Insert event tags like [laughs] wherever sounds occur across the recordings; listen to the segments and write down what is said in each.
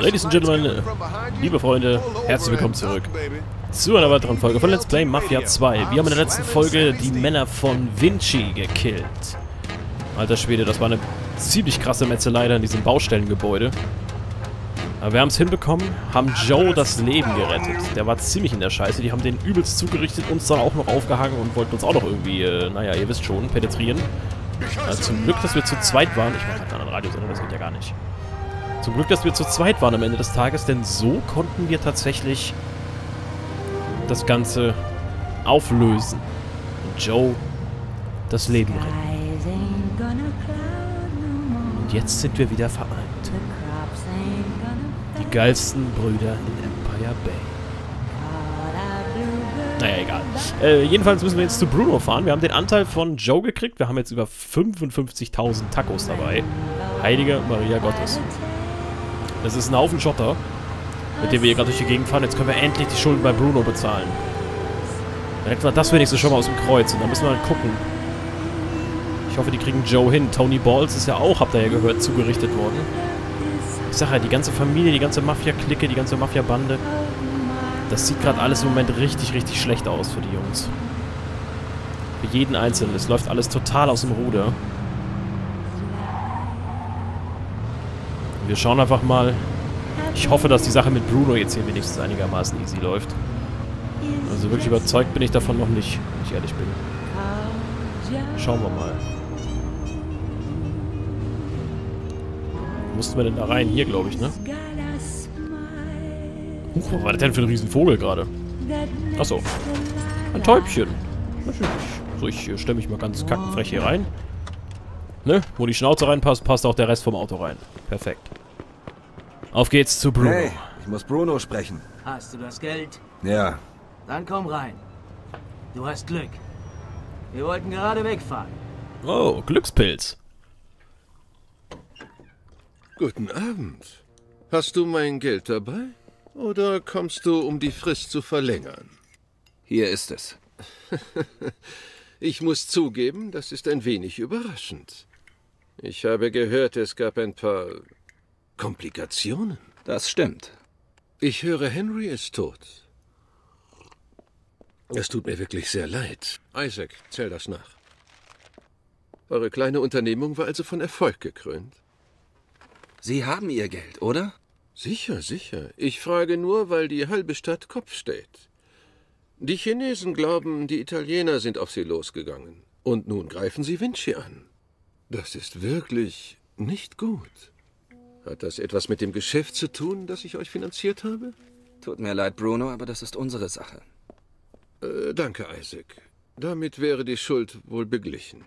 Ladies and Gentlemen, liebe Freunde, herzlich willkommen zurück zu einer weiteren Folge von Let's Play Mafia 2. Wir haben in der letzten Folge die Männer von Vinci gekillt. Alter Schwede, das war eine ziemlich krasse Metzelei in diesem Baustellengebäude. Aber wir haben es hinbekommen, haben Joe das Leben gerettet. Der war ziemlich in der Scheiße, die haben den übelst zugerichtet, uns dann auch noch aufgehangen und wollten uns auch noch irgendwie, äh, naja, ihr wisst schon, penetrieren. Also zum Glück, dass wir zu zweit waren. Ich mache halt einen Radiosender, das geht ja gar nicht. Zum Glück, dass wir zu zweit waren am Ende des Tages, denn so konnten wir tatsächlich das Ganze auflösen. Und Joe das Leben retten. Und jetzt sind wir wieder vereint. Die geilsten Brüder in Empire Bay. Naja, egal. Äh, jedenfalls müssen wir jetzt zu Bruno fahren. Wir haben den Anteil von Joe gekriegt. Wir haben jetzt über 55.000 Tacos dabei. Heilige Maria Gottes. Das ist ein Haufen Schotter, mit dem wir hier gerade durch die Gegend fahren. Jetzt können wir endlich die Schulden bei Bruno bezahlen. Dann hätten wir das wenigstens schon mal aus dem Kreuz. Und dann müssen wir halt gucken. Ich hoffe, die kriegen Joe hin. Tony Balls ist ja auch, habt ihr ja gehört, zugerichtet worden. Ich sag ja, die ganze Familie, die ganze Mafia-Clique, die ganze Mafia-Bande. Das sieht gerade alles im Moment richtig, richtig schlecht aus für die Jungs. Für jeden Einzelnen. Es läuft alles total aus dem Ruder. Wir schauen einfach mal. Ich hoffe, dass die Sache mit Bruno jetzt hier wenigstens einigermaßen easy läuft. Also wirklich überzeugt bin ich davon noch nicht, wenn ich ehrlich bin. Schauen wir mal. Mussten wir denn da rein? Hier, glaube ich, ne? Huch, was war das denn für ein Riesenvogel gerade? Achso. Ein Täubchen. Natürlich. So, ich äh, stelle mich mal ganz kackenfrech hier rein. Ne? Wo die Schnauze reinpasst, passt auch der Rest vom Auto rein. Perfekt. Auf geht's zu Bruno. Hey, ich muss Bruno sprechen. Hast du das Geld? Ja. Dann komm rein. Du hast Glück. Wir wollten gerade wegfahren. Oh, Glückspilz. Guten Abend. Hast du mein Geld dabei? Oder kommst du, um die Frist zu verlängern? Hier ist es. [laughs] ich muss zugeben, das ist ein wenig überraschend. Ich habe gehört, es gab ein paar Komplikationen. Das stimmt. Ich höre, Henry ist tot. Es tut mir wirklich sehr leid. Isaac, zähl das nach. Eure kleine Unternehmung war also von Erfolg gekrönt. Sie haben Ihr Geld, oder? Sicher, sicher. Ich frage nur, weil die halbe Stadt Kopf steht. Die Chinesen glauben, die Italiener sind auf sie losgegangen. Und nun greifen sie Vinci an. Das ist wirklich nicht gut. Hat das etwas mit dem Geschäft zu tun, das ich euch finanziert habe? Tut mir leid, Bruno, aber das ist unsere Sache. Äh, danke, Isaac. Damit wäre die Schuld wohl beglichen.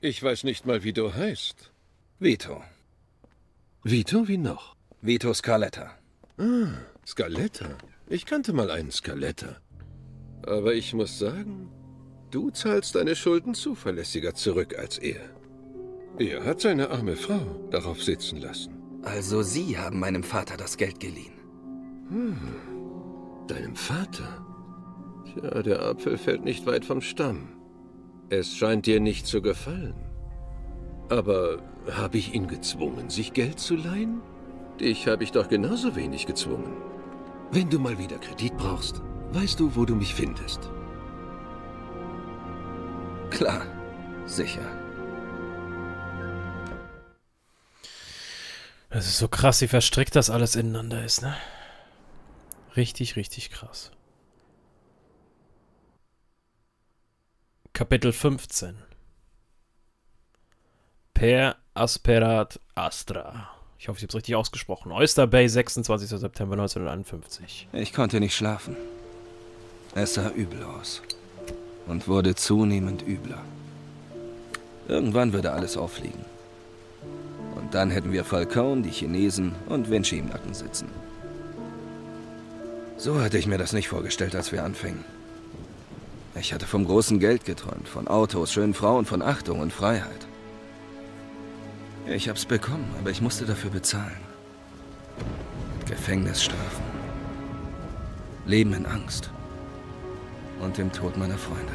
Ich weiß nicht mal, wie du heißt. Vito. Vito, wie noch? Vito Scaletta. Ah, Scaletta. Ich kannte mal einen Scaletta. Aber ich muss sagen, du zahlst deine Schulden zuverlässiger zurück als er. Er hat seine arme Frau darauf sitzen lassen. Also Sie haben meinem Vater das Geld geliehen. Hm. Deinem Vater? Tja, der Apfel fällt nicht weit vom Stamm. Es scheint dir nicht zu gefallen. Aber habe ich ihn gezwungen, sich Geld zu leihen? Dich habe ich doch genauso wenig gezwungen. Wenn du mal wieder Kredit brauchst, weißt du, wo du mich findest. Klar, sicher. Das ist so krass, wie verstrickt das alles ineinander ist, ne? Richtig, richtig krass. Kapitel 15 Per Asperat Astra. Ich hoffe, ich habe es richtig ausgesprochen. Oyster Bay, 26. September 1951. Ich konnte nicht schlafen. Es sah übel aus. Und wurde zunehmend übler. Irgendwann würde alles auffliegen. Dann hätten wir Falcone, die Chinesen und Vinci im Nacken sitzen. So hatte ich mir das nicht vorgestellt, als wir anfingen. Ich hatte vom großen Geld geträumt, von Autos, schönen Frauen, von Achtung und Freiheit. Ich hab's bekommen, aber ich musste dafür bezahlen. Mit Gefängnisstrafen. Leben in Angst. Und dem Tod meiner Freunde.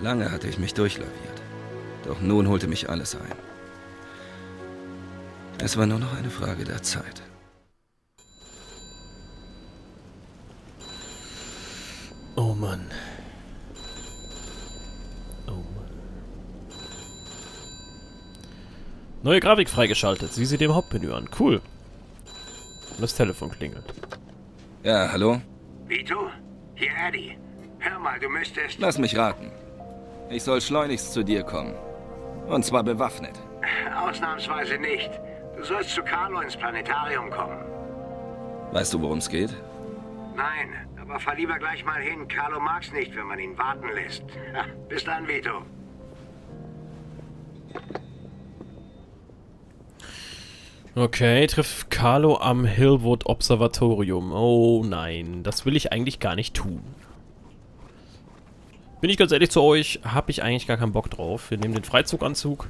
Lange hatte ich mich durchlaviert. Doch nun holte mich alles ein. Es war nur noch eine Frage der Zeit. Oh Mann. Oh Mann. Neue Grafik freigeschaltet. Sieh sie dem Hauptmenü an. Cool. Und das Telefon klingelt. Ja, hallo? Vito? Hier Eddie. Hör mal, du müsstest... Lass mich raten. Ich soll schleunigst zu dir kommen. Und zwar bewaffnet. Ausnahmsweise nicht. Du sollst zu Carlo ins Planetarium kommen. Weißt du, worum es geht? Nein, aber fahr lieber gleich mal hin. Carlo mag's nicht, wenn man ihn warten lässt. Bis dann, Vito. Okay, triff Carlo am Hillwood Observatorium. Oh nein, das will ich eigentlich gar nicht tun. Bin ich ganz ehrlich zu euch, habe ich eigentlich gar keinen Bock drauf. Wir nehmen den Freizuganzug.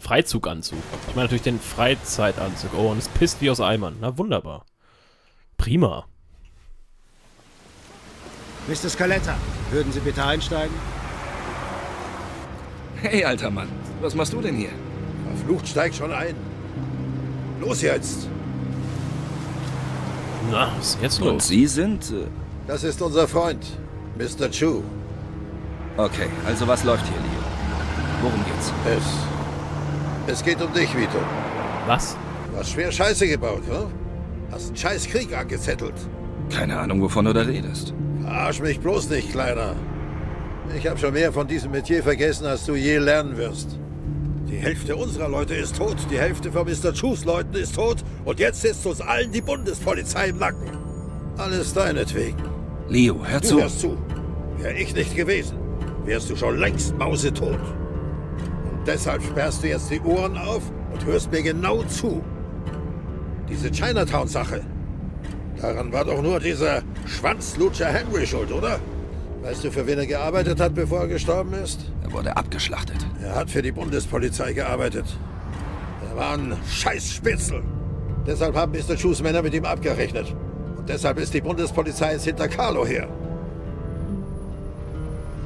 Freizuganzug. Ich meine natürlich den Freizeitanzug. Oh, und es pisst wie aus Eimern. Na, wunderbar. Prima. Mr. Scaletta, würden Sie bitte einsteigen? Hey, alter Mann. Was machst du denn hier? Verflucht, steig schon ein. Los jetzt. Na, was ist jetzt Und los? Sie sind... Äh, Das ist unser Freund, Mr. Chu. okay, also was läuft hier, Leo? Worum geht's? Es... Es geht um dich, Vito. Was? Du hast schwer Scheiße gebaut, hm? Hast einen scheiß Krieg angezettelt. Keine Ahnung, wovon du da redest. Verarsch mich bloß nicht, Kleiner. Ich habe schon mehr von diesem Metier vergessen, als du je lernen wirst. Die Hälfte unserer Leute ist tot, die Hälfte von Mr. Chus Leuten ist tot und jetzt sitzt uns allen die Bundespolizei im Nacken. Alles deinetwegen. Leo, hör Du zu. hörst zu. Wäre ich nicht gewesen, wärst du schon längst mausetot. Deshalb sperrst du jetzt die Ohren auf und hörst mir genau zu. Diese Chinatown-Sache. Daran war doch nur dieser Schwanzlutscher Henry schuld, oder? Weißt du, für wen er gearbeitet hat, bevor er gestorben ist? Er wurde abgeschlachtet. Er hat für die Bundespolizei gearbeitet. Er war ein Scheißspitzel. Deshalb haben Mr. Chus Männer mit ihm abgerechnet. Und deshalb ist die Bundespolizei jetzt hinter Carlo her.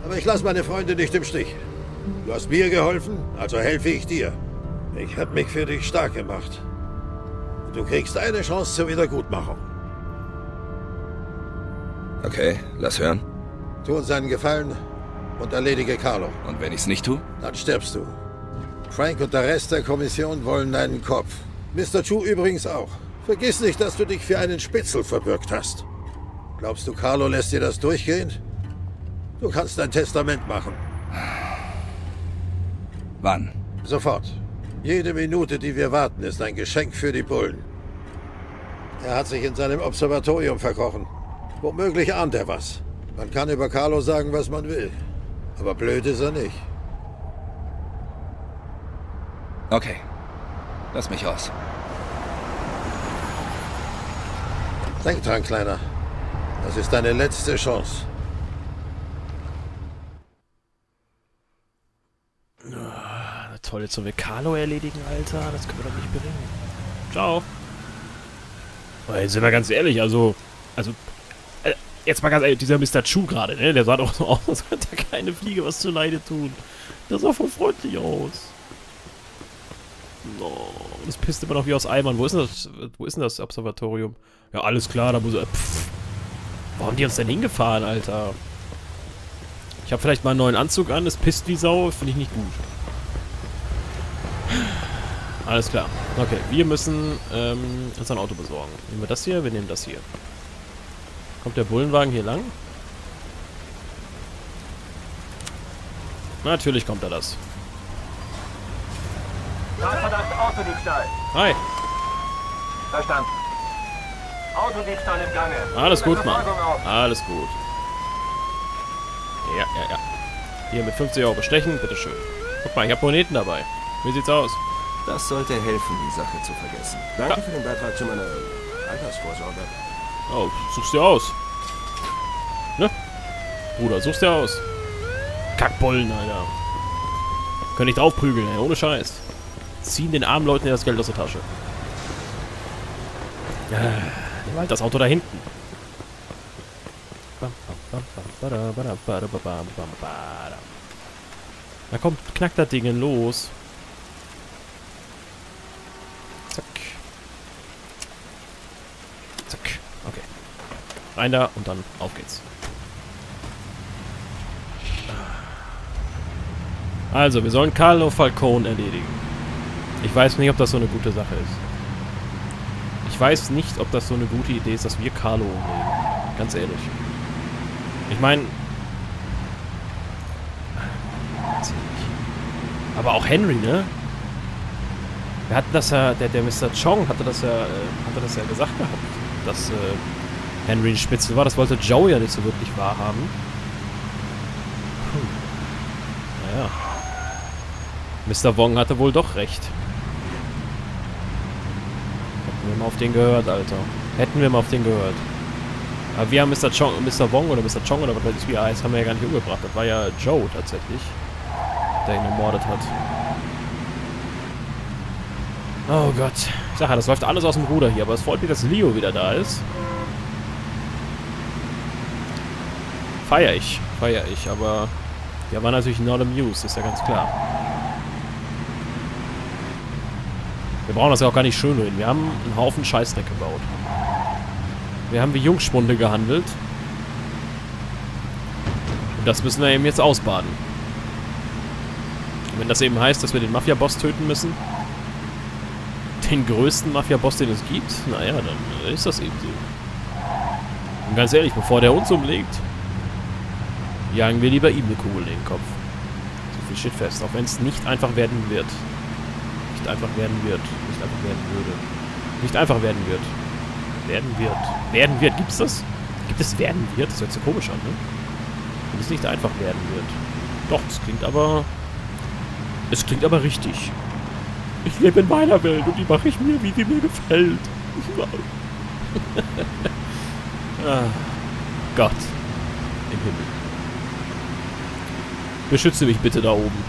Aber ich lasse meine Freunde nicht im Stich. Du hast mir geholfen, also helfe ich dir. Ich habe mich für dich stark gemacht. Du kriegst eine Chance zur Wiedergutmachung. Okay, lass hören. Tu uns einen Gefallen und erledige Carlo. Und wenn ich's nicht tue? Dann stirbst du. Frank und der Rest der Kommission wollen deinen Kopf. Mr. Chu übrigens auch. Vergiss nicht, dass du dich für einen Spitzel verbürgt hast. Glaubst du, Carlo lässt dir das durchgehen? Du kannst dein Testament machen. Wann? Sofort. Jede Minute, die wir warten, ist ein Geschenk für die Bullen. Er hat sich in seinem Observatorium verkrochen. Womöglich ahnt er was. Man kann über Carlo sagen, was man will. Aber blöd ist er nicht. Okay. Lass mich raus. Denk dran, Kleiner. Das ist deine letzte Chance. Na toll, jetzt sollen wir Carlo erledigen, Alter. Das können wir doch nicht bringen. Ciao. Aber jetzt sind wir ganz ehrlich, also... Also... Äh, jetzt mal ganz ehrlich, dieser Mr. Chu gerade, ne? Der sah doch so aus, [laughs] als könnte er keine Fliege was zu Leide tun. Der sah voll freundlich aus. No, das pisst immer noch wie aus Eimern. Wo ist denn das, wo ist denn das Observatorium? Ja, alles klar, da muss er... Pff. Wo haben die uns denn hingefahren, Alter? Ich habe vielleicht mal einen neuen Anzug an, es pisst wie Sau, finde ich nicht gut. Alles klar. Okay, wir müssen ähm, uns ein Auto besorgen. Nehmen wir das hier? Wir nehmen das hier. Kommt der Bullenwagen hier lang? Natürlich kommt er das. Autodiebstahl. Hi. Verstanden. Autodiebstahl im Gange. Alles gut, Mann. Alles gut. Ja, ja, ja. Hier mit 50 Euro bestechen, bitteschön. Guck mal, ich habe Moneten dabei. Wie sieht's aus? Das sollte helfen, die Sache zu vergessen. Danke Ja. für den Beitrag zu meiner Altersvorsorge. Oh, such's dir aus. Ne? Bruder, such's dir aus. Kackbollen, Alter. Können nicht draufprügeln, ey, ohne Scheiß. Ziehen den armen Leuten das Geld aus der Tasche. Ja, nimm halt das Auto da hinten. Na komm, knack das Ding los. Zack. Zack. Okay. Rein da und dann auf geht's. Also, wir sollen Carlo Falcone erledigen. Ich weiß nicht, ob das so eine gute Sache ist. Ich weiß nicht, ob das so eine gute Idee ist, dass wir Carlo umlegen. Ganz ehrlich. Ich meine... Aber auch Henry, ne? Wir hatten das ja, der, der Mr. Chong hatte das ja, äh, hatte das ja gesagt gehabt, dass äh, Henry ein Spitzel war. Das wollte Joe ja nicht so wirklich wahrhaben. Hm. Naja. Mr. Wong hatte wohl doch recht. Hätten wir mal auf den gehört, Alter. Hätten wir mal auf den gehört. Aber wir haben Mr. Chong, Mr. Wong oder Mr. Chong oder was weiß ich wie er heißt, haben wir ja gar nicht umgebracht. Das war ja Joe tatsächlich, der ihn ermordet hat. Oh Gott. Ich sag ja, das läuft alles aus dem Ruder hier, aber es freut mich, dass Leo wieder da ist. Feier ich. Feier ich, aber der war natürlich not amused, ist ja ganz klar. Wir brauchen das ja auch gar nicht schön reden. Wir haben einen Haufen Scheißdreck gebaut. Wir haben wie Jungspunde gehandelt. Und das müssen wir eben jetzt ausbaden. Und wenn das eben heißt, dass wir den Mafia-Boss töten müssen, den größten Mafia-Boss, den es gibt, naja, dann ist das eben so. Und ganz ehrlich, bevor der uns umlegt, jagen wir lieber ihm eine Kugel in den Kopf. So viel steht fest, auch wenn es nicht einfach werden wird. Nicht einfach werden wird. Nicht einfach werden würde. Nicht einfach werden wird. Werden wird. Werden wird. Gibt es das? Gibt es werden wird? Das hört sich komisch an, ne? Wenn es nicht einfach werden wird. Doch, es klingt aber... Es klingt aber richtig. Ich lebe in meiner Welt und die mache ich mir, wie sie mir gefällt. [laughs] ah, Gott. Im Himmel. Beschütze mich bitte da oben.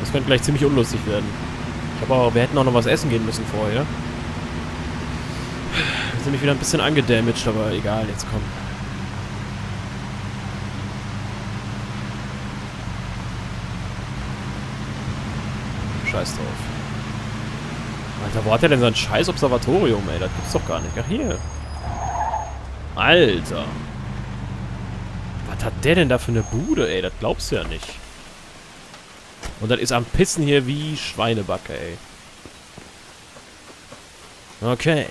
Das könnte gleich ziemlich unlustig werden. Ich habe auch, wir hätten auch noch was essen gehen müssen vorher. Wir sind mich wieder ein bisschen angedamaged, aber egal, jetzt komm. Scheiß drauf. Alter, wo hat er denn sein scheiß Observatorium, ey? Das gibt's doch gar nicht. Ach, hier. Alter. Was hat der denn da für eine Bude, ey? Das glaubst du ja nicht. Und das ist am Pissen hier wie Schweinebacke, ey. Okay.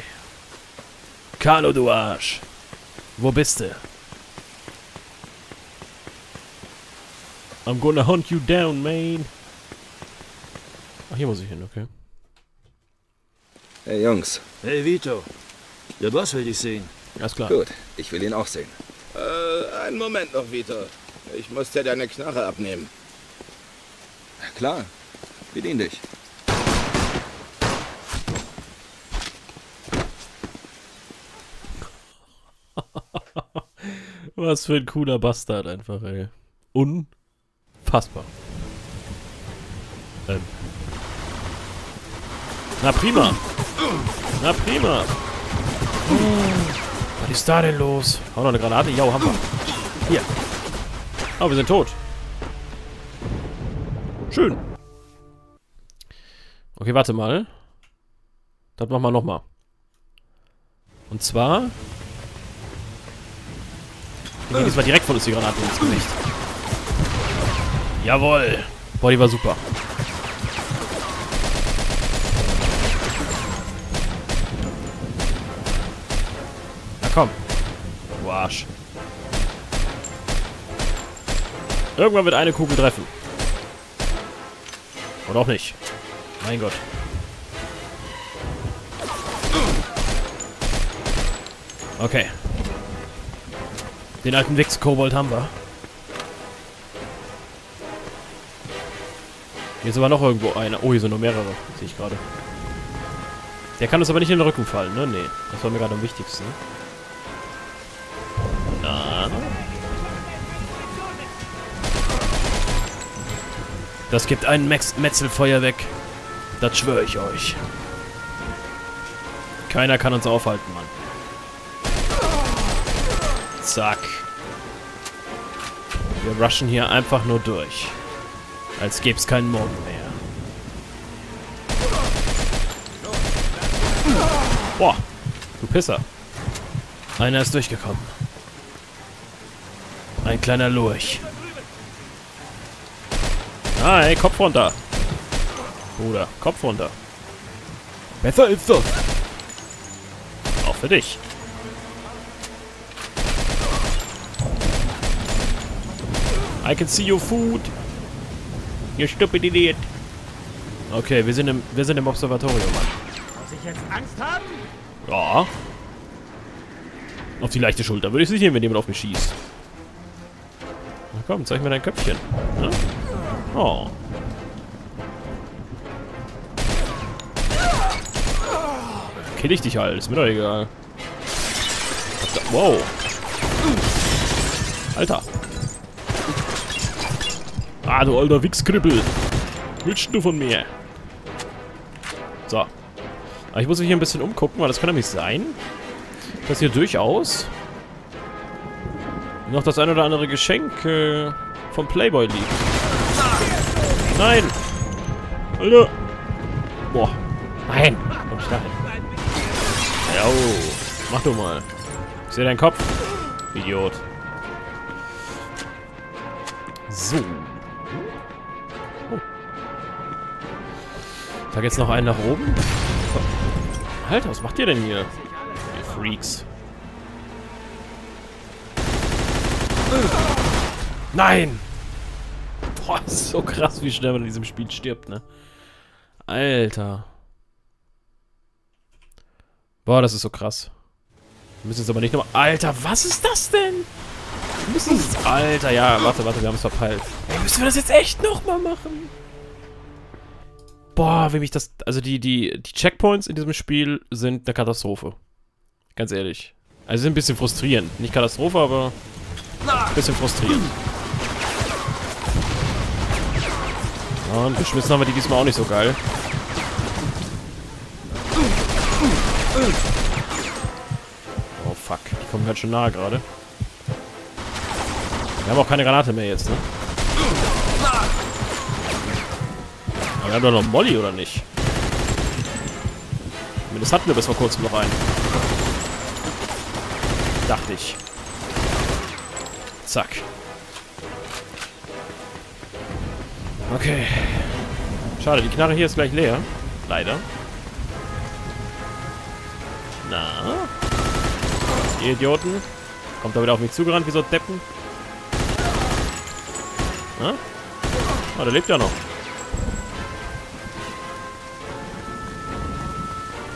Carlo, du Arsch. Wo bist du? I'm gonna hunt you down, man. Ach, hier muss ich hin, okay. Hey, Jungs. Hey, Vito. Der Boss will dich sehen. Alles klar. Gut, ich will ihn auch sehen. Äh, einen Moment noch, Vito. Ich muss dir deine Knarre abnehmen. Klar. Bedien dich. [laughs] Was für ein cooler Bastard einfach, ey. Unfassbar. Ähm. Na prima. Na prima. Was ist da denn los? Hau noch eine Granate? Ja, haben wir. Hier. Oh, wir sind tot. Schön. Okay, warte mal. Das machen wir nochmal. Und zwar... Gehen diesmal direkt von uns die Granate ins Gesicht. Jawoll. Boah, die war super. Komm. Du Arsch. Irgendwann wird eine Kugel treffen. Oder auch nicht. Mein Gott. Okay. Den alten Wix-Kobold haben wir. Hier ist aber noch irgendwo einer. Oh, hier sind noch mehrere. Sehe ich gerade. Der kann uns aber nicht in den Rücken fallen, ne? Nee. Das war mir gerade am wichtigsten. Das gibt Mex Metzelfeuer weg. Das schwöre ich euch. Keiner kann uns aufhalten, Mann. Zack. Wir rushen hier einfach nur durch. Als gäbe es keinen Morgen mehr. Boah, du Pisser. Einer ist durchgekommen. Ein kleiner Lurch. Ah, ey, Kopf runter. Bruder, Kopf runter. Besser ist das. Auch für dich. I can see your food. You stupid idiot. Okay, wir sind im, wir sind im Observatorium, Mann. Muss ich jetzt Angst haben? Ja. Auf die leichte Schulter würde ich es nicht nehmen, wenn jemand auf mich schießt. Na komm, zeig mir dein Köpfchen. Ja? Oh. Kill ich dich halt, ist mir doch egal. Wow. Alter. Ah, du alter Wichskrippel. Willst du von mir? So. Aber ich muss mich hier ein bisschen umgucken, weil das kann nämlich sein, dass hier durchaus noch das ein oder andere Geschenk äh, vom Playboy liegt. Nein! Alter! Boah. Nein! Komm ich da hin. Oh. Mach du mal. Ich sehe deinen Kopf. Idiot. So. Oh. Da geht's noch einen nach oben. Alter, was macht ihr denn hier? Ihr Freaks. Nein! Boah, ist so krass, wie schnell man in diesem Spiel stirbt, ne? Alter. Boah, das ist so krass. Wir müssen jetzt aber nicht nochmal... Alter, was ist das denn? Wir müssen es... Alter, ja, warte, warte, wir haben es verpeilt. Ey, müssen wir das jetzt echt nochmal machen? Boah, wie mich das... Also die, die, die Checkpoints in diesem Spiel sind eine Katastrophe. Ganz ehrlich. Also sind ein bisschen frustrierend. Nicht Katastrophe, aber... Ein bisschen frustrierend. Und geschmissen haben wir die diesmal auch nicht so geil. Oh fuck, die kommen halt schon nahe gerade. Wir haben auch keine Granate mehr jetzt, ne? Aber wir haben doch noch Molly, oder nicht? Das hatten wir bis vor kurzem noch einen. Dachte ich. Zack. Okay. Schade, die Knarre hier ist gleich leer. Leider. Na? Ihr Idioten. Kommt da wieder auf mich zugerannt, wie so Deppen. Na? Oh, der lebt ja noch.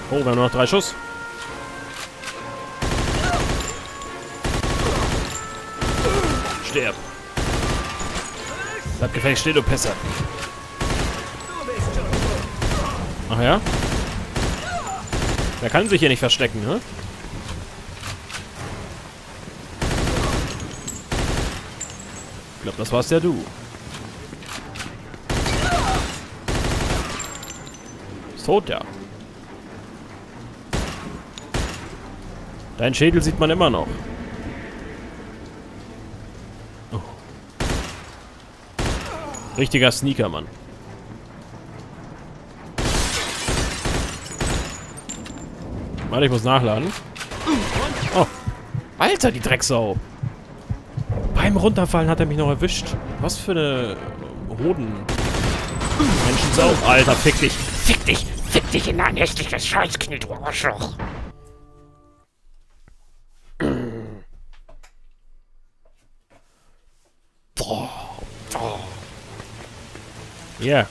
Oh, wir haben nur noch drei Schuss. Bleib gefälligst stehen, du Pisser. Ach ja? Der kann sich hier nicht verstecken, ne? Ich glaube, das war's der Du. Ist tot, ja. Dein Schädel sieht man immer noch. Richtiger Sneaker, Mann. Warte, ich muss nachladen. Oh. Alter, die Drecksau. Beim Runterfallen hat er mich noch erwischt. Was für eine Hoden. Menschensau. Alter, fick dich. Fick dich! Fick dich in dein hässliches Scheißknie, du Arschloch! Hier.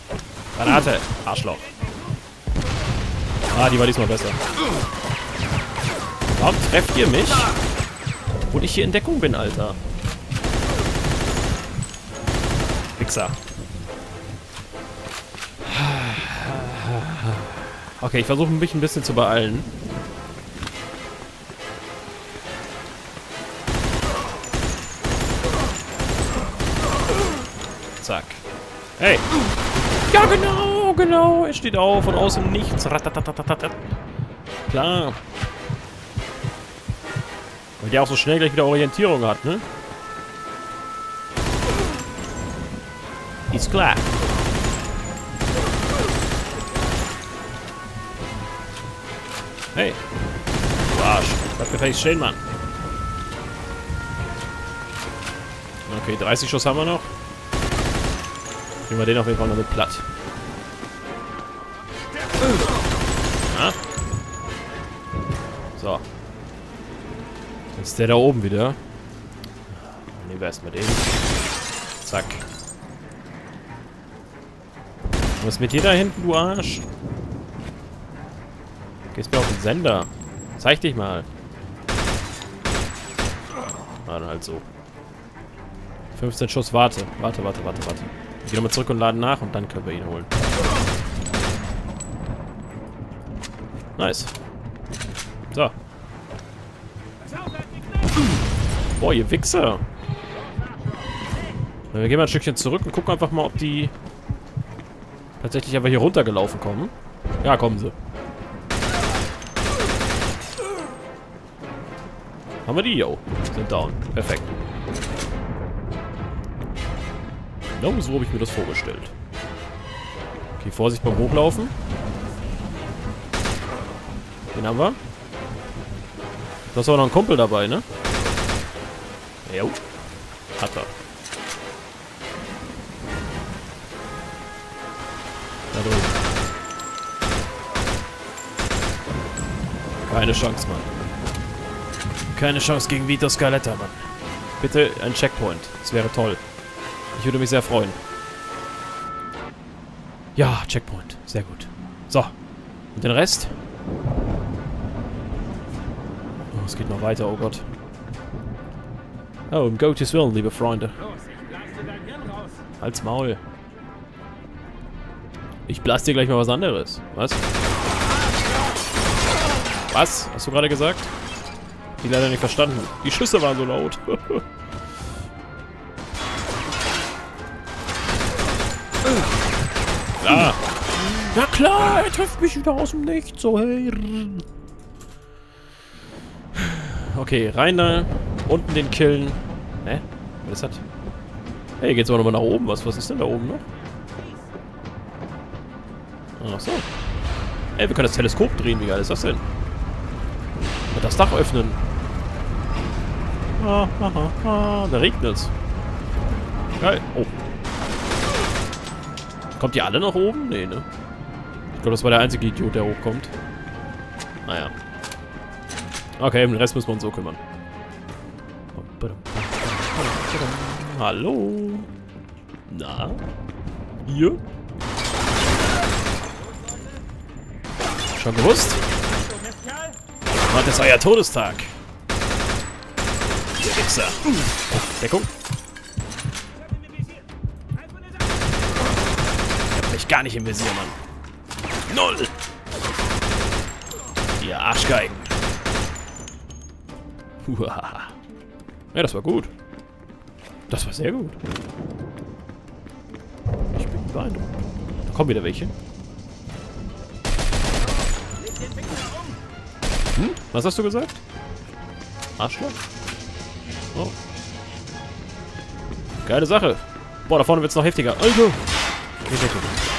Granate. Arschloch. Ah, die war diesmal besser. Warum trefft ihr mich? Wo ich hier in Deckung bin, Alter. Wichser. Okay, ich versuche mich ein bisschen zu beeilen. Zack. Hey! Ja, genau, genau. Er steht auf und aus dem Nichts. Klar. Weil der auch so schnell gleich wieder Orientierung hat, ne? Ist klar. Hey. Du Arsch. Bleib gefälligst stehen, Mann. Okay, 30 Schuss haben wir noch. Kriegen wir den auf jeden Fall noch mit platt. Ja. So. Jetzt ist der da oben wieder. Nehmen wir erstmal den. Zack. Was ist mit dir da hinten, du Arsch? Gehst mir auf den Sender. Zeig dich mal. Ah, dann halt so. 15 Schuss, warte. Warte, warte, warte, warte. Gehen nochmal zurück und laden nach und dann können wir ihn holen. Nice. So. Boah, ihr Wichser. Wir gehen mal ein Stückchen zurück und gucken einfach mal, ob die tatsächlich einfach hier runtergelaufen kommen. Ja, kommen sie. Haben wir die? Yo. Sind down. Perfekt. Genau so habe ich mir das vorgestellt. Okay, Vorsicht beim Hochlaufen. Den haben wir. Da ist aber noch ein Kumpel dabei, ne? Jo. Hat er. Da drüben. Keine Chance, Mann. Keine Chance gegen Vito Scaletta, Mann. Bitte ein Checkpoint. Das wäre toll. Ich würde mich sehr freuen. Ja, Checkpoint. Sehr gut. So. Und den Rest? Oh, es geht noch weiter, oh Gott. Oh, um Gottes Willen, liebe Freunde. Halt's Maul. Ich blast dir gleich mal was anderes. Was? Was? Hast du gerade gesagt? Die leider nicht verstanden. Die Schüsse waren so laut. [laughs] Na klar, er trifft mich wieder aus dem Nichts. So, hey. Okay, rein da. Unten den killen. Hä? Was ist das? Hey, geht's aber nochmal nach oben. Was, was ist denn da oben noch? Ach so. Ey, wir können das Teleskop drehen. Wie geil ist das denn? Und das Dach öffnen. Ah, ah, ah, ah. Da regnet es. Geil. Oh. Kommt ihr alle nach oben? Nee, ne? Ich glaube, das war der einzige Idiot, der hochkommt. Naja. Okay, um den Rest müssen wir uns so kümmern. Hallo? Na? Hier? Schon gewusst? Heute ist euer Todestag. Ihr Wichser. Deckung. Ich hab mich gar nicht im Visier, Mann. Null. Ihr Arschgeigen. Uhaha. Ja, das war gut. Das war sehr gut. Ich bin beeindruckt. Da kommen wieder welche. Hm? Was hast du gesagt? Arschloch? Oh. Geile Sache. Boah, da vorne wird es noch heftiger. Also.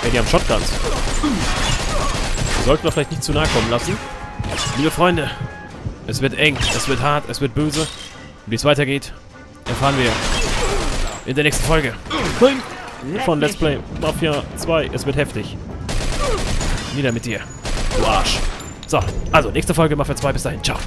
Ja, die haben Shotguns. Sollten wir vielleicht nicht zu nahe kommen lassen. Liebe Freunde, es wird eng, es wird hart, es wird böse. Wie es weitergeht, erfahren wir in der nächsten Folge von Let's Play Mafia 2. Es wird heftig. Nieder mit dir, du Arsch. So, also nächste Folge Mafia 2. Bis dahin, ciao.